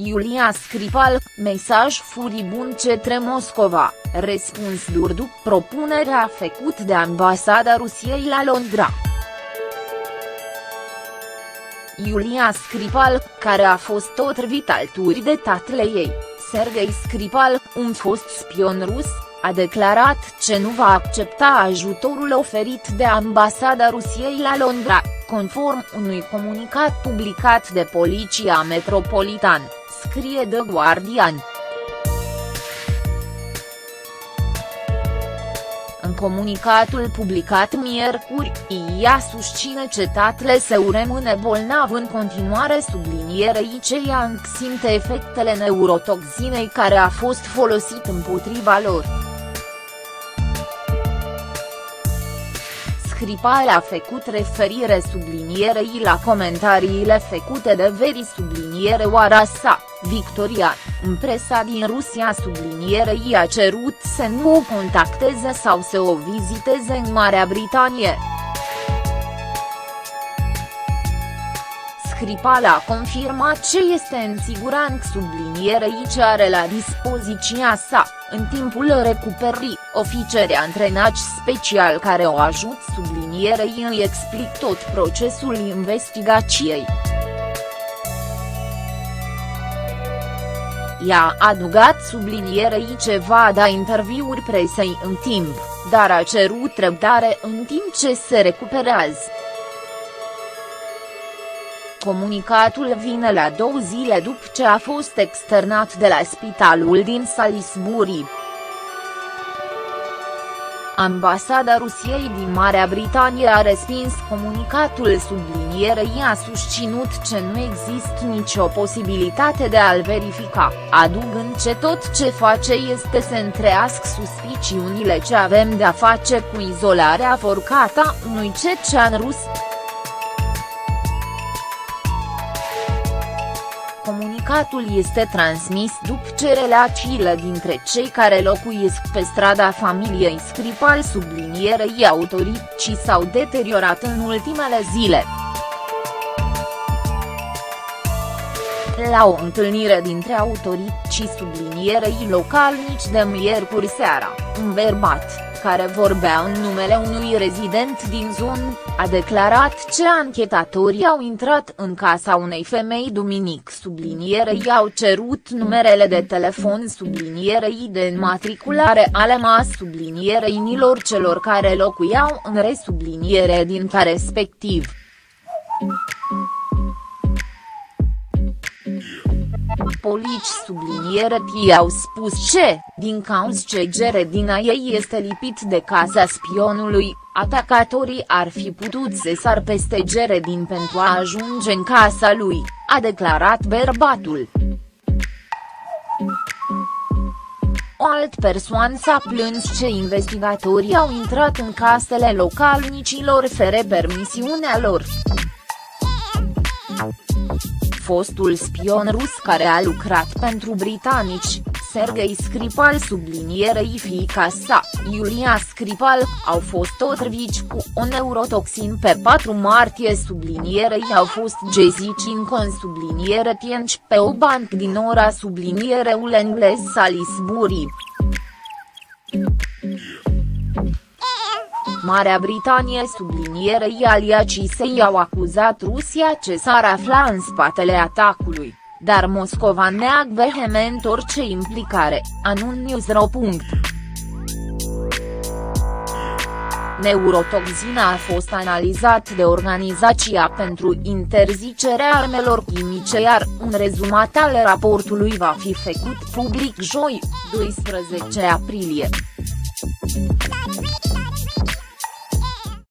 Iulia Scripal, mesaj furibund cetre Moscova, răspuns dur după propunerea făcut de ambasada Rusiei la Londra. Iulia Scripal, care a fost otrăvit alturi de tatăle ei, Sergei Scripal, un fost spion rus, a declarat ce nu va accepta ajutorul oferit de ambasada Rusiei la Londra, conform unui comunicat publicat de Poliția Metropolitan, scrie The Guardian. În comunicatul publicat miercuri, ea susține că tatăl său rămâne bolnav în continuare sublinierei ce ea simte efectele neurotoxinei care a fost folosit împotriva lor. Scripal a făcut referire sublinierei la comentariile făcute de Veri subliniere oara sa, Victoria, în presa din Rusia sublinierei a cerut să nu o contacteze sau să o viziteze în Marea Britanie. Skripal a confirmat ce este în siguranță sublinierei ce are la dispoziția sa, în timpul recuperării, oficeri antrenați special care o ajut sublinierei îi explic tot procesul investigației. Ea a adugat sublinierei ce va da interviuri presei în timp, dar a cerut răbdare în timp ce se recuperează. Comunicatul vine la două zile după ce a fost externat de la spitalul din Salisbury. Ambasada Rusiei din Marea Britanie a respins comunicatul sublinierei a susținut că nu există nicio posibilitate de a-l verifica, adugând ce tot ce face este să întrească suspiciunile ce avem de a face cu izolarea forcată a unui cecean rus. Comunicatul este transmis după ce relațiile dintre cei care locuiesc pe strada familiei Scripal sublinierei autoricii s-au deteriorat în ultimele zile. La o întâlnire dintre autoricii sublinierei localnici de miercuri seara, un bărbat, care vorbea în numele unui rezident din zonă, a declarat ce anchetatorii au intrat în casa unei femei duminic sublinierei au cerut numerele de telefon sublinierei de înmatriculare ale mas sublinierei nilor celor care locuiau în resubliniere din care respectiv. Polici sublinierii au spus ce, din cauza ce Geredina ei este lipit de casa spionului, atacatorii ar fi putut să sar peste Geredin pentru a ajunge în casa lui, a declarat bărbatul. O alt persoană s-a plâns ce investigatorii au intrat în casele localnicilor fără permisiunea lor fostul spion rus care a lucrat pentru britanici, Sergei Skripal sublinierei fiica sa, Iulia Skripal, au fost otrăviți cu o neurotoxin pe 4 martie sublinierei au fost gezici în consubliniere tienci pe o banc din ora subliniereul englez Salisbury. Marea Britanie sublinierei aliacii săi au acuzat Rusia ce s-ar afla în spatele atacului, dar Moscova neagă vehement orice implicare, anunț.ro. Neurotoxina a fost analizat de Organizația pentru Interzicerea Armelor Chimice iar un rezumat al raportului va fi făcut public joi, 12 aprilie.